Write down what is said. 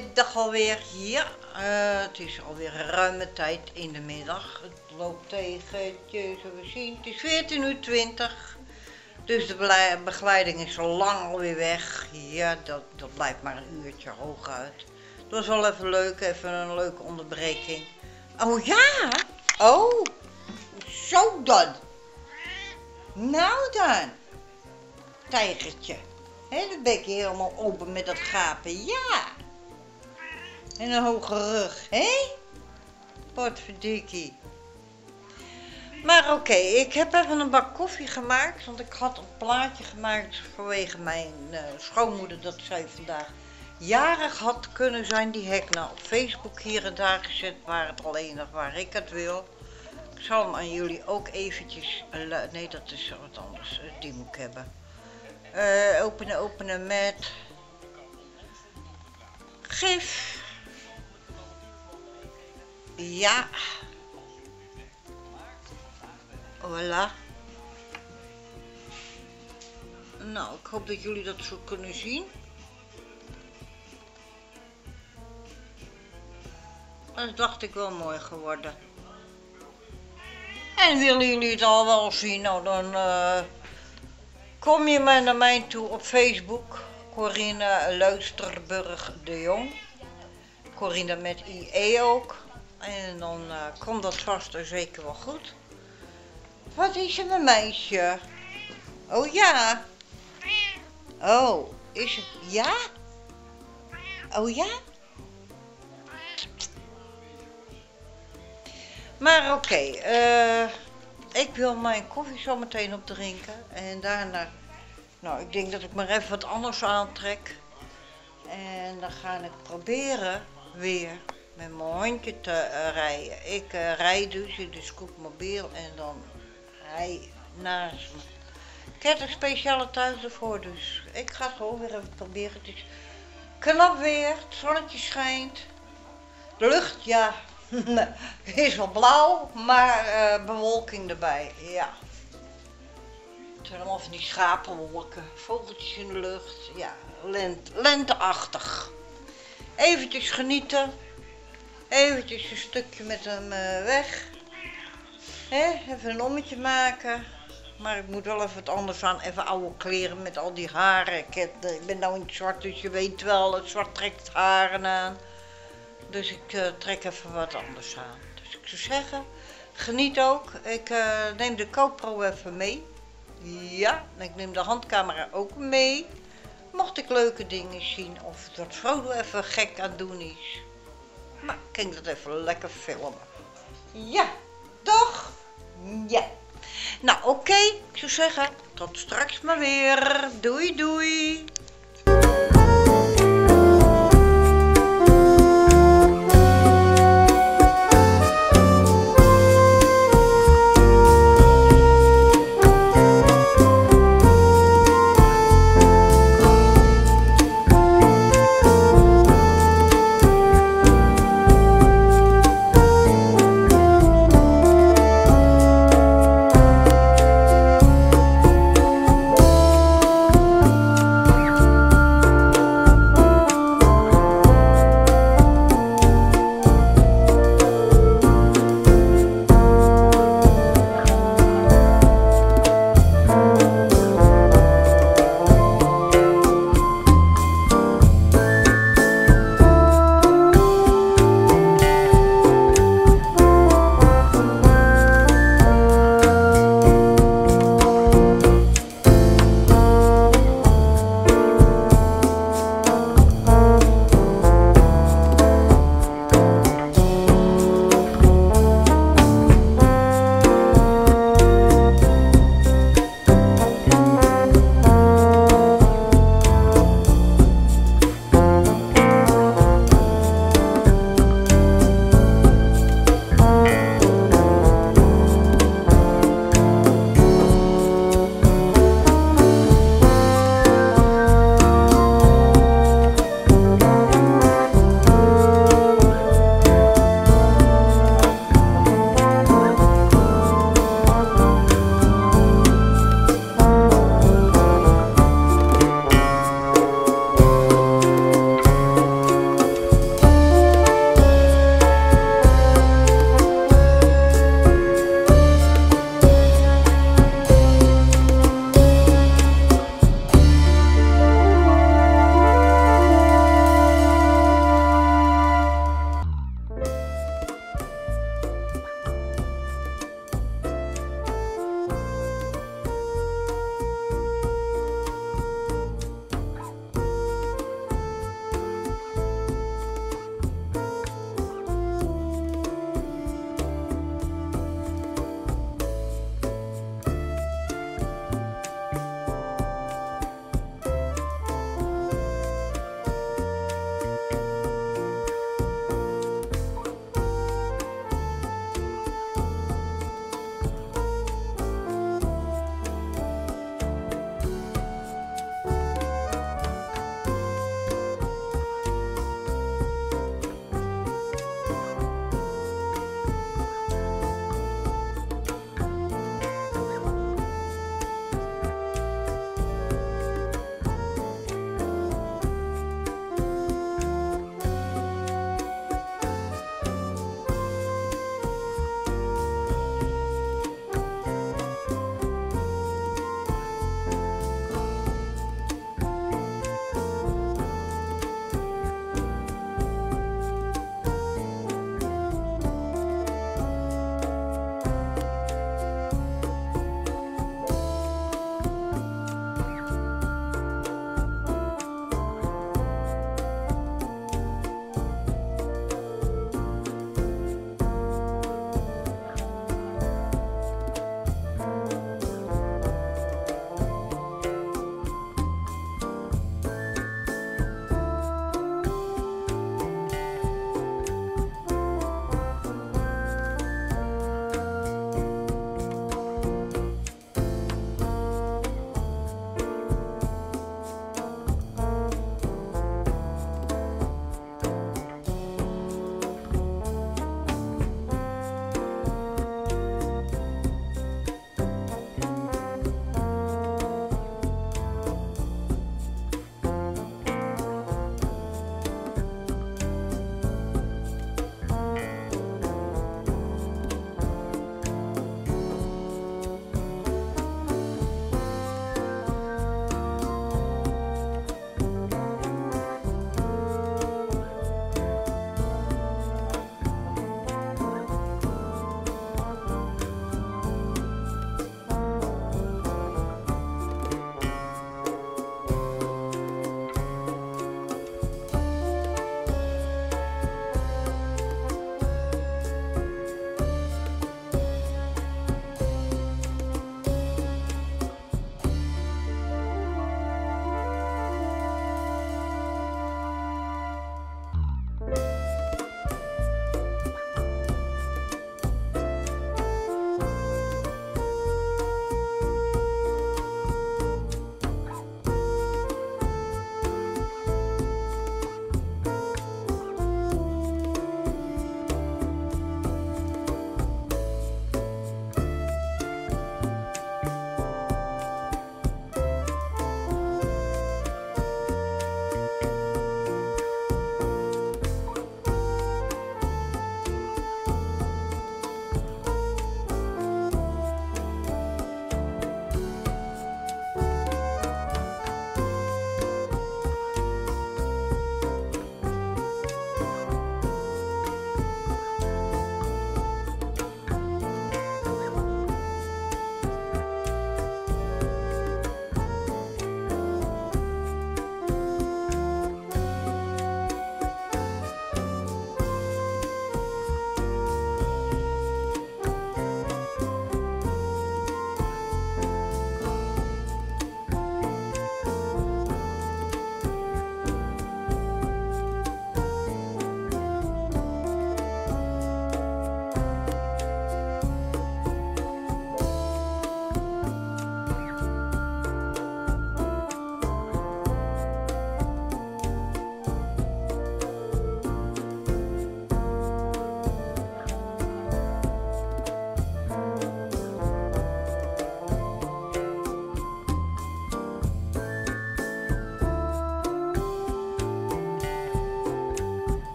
middag alweer. Ja, eh, het is alweer ruime tijd in de middag. Het loopt tegen, zullen we zien, het is 14 uur 20. Dus de begeleiding is al lang alweer weg. Ja, dat, dat blijft maar een uurtje hooguit. Dat was wel even leuk, even een leuke onderbreking. Oh ja? Oh, zo dan. Nou dan, tijgertje. Hé, dan ben ik helemaal open met dat gapen. Ja. En een hoge rug, hé? Potverdikkie. Maar oké, ik heb even een bak koffie gemaakt. Want ik had een plaatje gemaakt vanwege mijn eh, schoonmoeder dat zij vandaag jarig had kunnen zijn. Die heb ik nou op Facebook hier en daar gezet waar het alleen nog waar ik het wil. Ik zal hem aan jullie ook eventjes... eh, nee, dat is wat anders. Eh, Die moet ik hebben. Openen, openen met... Gif. Ja. Voilà. Nou, ik hoop dat jullie dat zo kunnen zien. Dat dacht ik wel mooi geworden. En willen jullie het al wel zien? Nou, dan eh, kom je maar naar mij toe op Facebook. Corinne Luisterburg de Jong. Corinne met IE ook. En dan eh, komt dat vast en zeker wel goed. Wat is er mijn meisje? Oh ja. Oh, is het ja? Oh ja? Maar oké, eh, ik wil mijn koffie zo meteen opdrinken. En daarna, nou, ik denk dat ik maar even wat anders aantrek. En dan ga ik proberen weer met mijn hondje te eh, rijden. Ik eh, rijd dus in de scootmobiel en dan hij naast me. Ik heb een speciale thuis ervoor, dus ik ga gewoon weer even proberen. Het is knap weer, het zonnetje schijnt. De lucht, ja, is wel blauw, maar eh, bewolking erbij, ja. Het zijn allemaal van die schapenwolken, vogeltjes in de lucht, ja, lent, lenteachtig. Eventjes genieten, eventjes een stukje met hem eh, weg. Even een ommetje maken. Maar ik moet wel even wat anders aan. Even oude kleren met al die haren. Ik, ik ben nou in het zwart, dus je weet wel, het zwart trekt haren aan. Dus ik eh, trek even wat anders aan. Dus ik zou zeggen, geniet ook. Ik eh, neem de GoPro even mee. Ja, en ik neem de handcamera ook mee. Mocht ik leuke dingen zien of dat Frodo even gek aan doen is. Ik kan dat even lekker filmen. Ja, toch? Ja. Nou, oké. Ik zou zeggen, tot straks maar weer. Doei, doei.